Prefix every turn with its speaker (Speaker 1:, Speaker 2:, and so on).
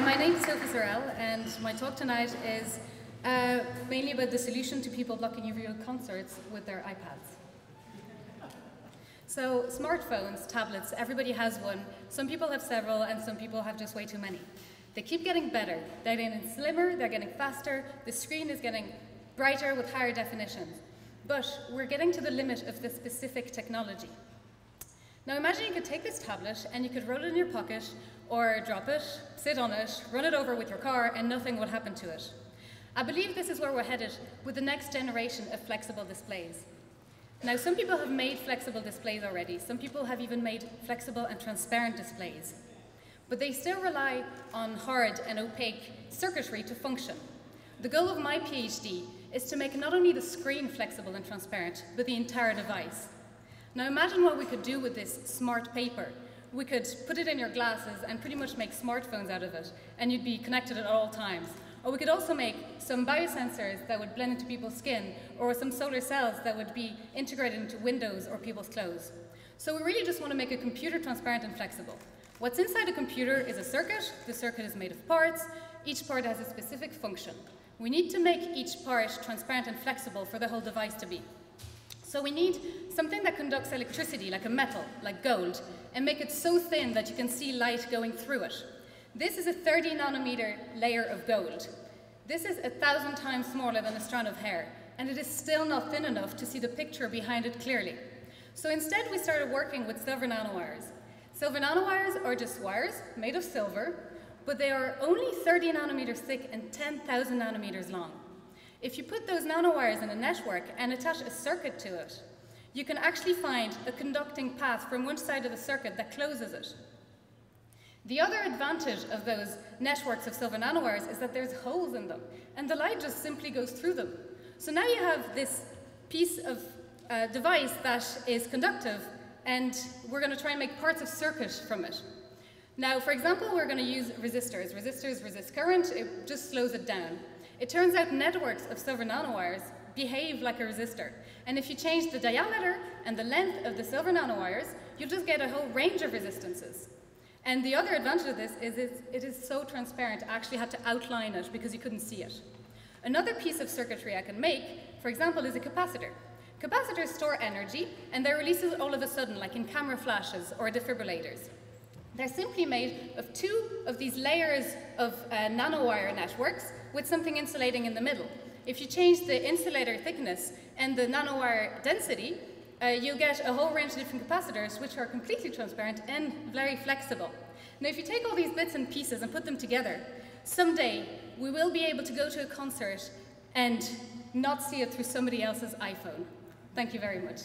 Speaker 1: my name is Sophie Sorel, and my talk tonight is uh, mainly about the solution to people blocking your view concerts with their iPads. So, smartphones, tablets, everybody has one. Some people have several, and some people have just way too many. They keep getting better. They're getting slimmer, they're getting faster, the screen is getting brighter with higher definitions. But we're getting to the limit of the specific technology. Now imagine you could take this tablet and you could roll it in your pocket or drop it, sit on it, run it over with your car and nothing would happen to it. I believe this is where we're headed with the next generation of flexible displays. Now some people have made flexible displays already. Some people have even made flexible and transparent displays. But they still rely on hard and opaque circuitry to function. The goal of my PhD is to make not only the screen flexible and transparent, but the entire device. Now imagine what we could do with this smart paper. We could put it in your glasses and pretty much make smartphones out of it, and you'd be connected at all times. Or we could also make some biosensors that would blend into people's skin, or some solar cells that would be integrated into windows or people's clothes. So we really just want to make a computer transparent and flexible. What's inside a computer is a circuit. The circuit is made of parts. Each part has a specific function. We need to make each part transparent and flexible for the whole device to be. So we need something that conducts electricity, like a metal, like gold, and make it so thin that you can see light going through it. This is a 30 nanometer layer of gold. This is a thousand times smaller than a strand of hair, and it is still not thin enough to see the picture behind it clearly. So instead we started working with silver nanowires. Silver nanowires are just wires made of silver, but they are only 30 nanometers thick and 10,000 nanometers long. If you put those nanowires in a network and attach a circuit to it, you can actually find a conducting path from one side of the circuit that closes it. The other advantage of those networks of silver nanowires is that there's holes in them, and the light just simply goes through them. So now you have this piece of uh, device that is conductive, and we're going to try and make parts of circuit from it. Now, for example, we're going to use resistors. Resistors resist current, it just slows it down. It turns out networks of silver nanowires behave like a resistor. And if you change the diameter and the length of the silver nanowires, you'll just get a whole range of resistances. And the other advantage of this is it is so transparent, I actually had to outline it because you couldn't see it. Another piece of circuitry I can make, for example, is a capacitor. Capacitors store energy and they're released all of a sudden, like in camera flashes or defibrillators. They're simply made of two of these layers of uh, nanowire networks with something insulating in the middle. If you change the insulator thickness and the nanowire density, uh, you get a whole range of different capacitors which are completely transparent and very flexible. Now if you take all these bits and pieces and put them together, someday we will be able to go to a concert and not see it through somebody else's iPhone. Thank you very much.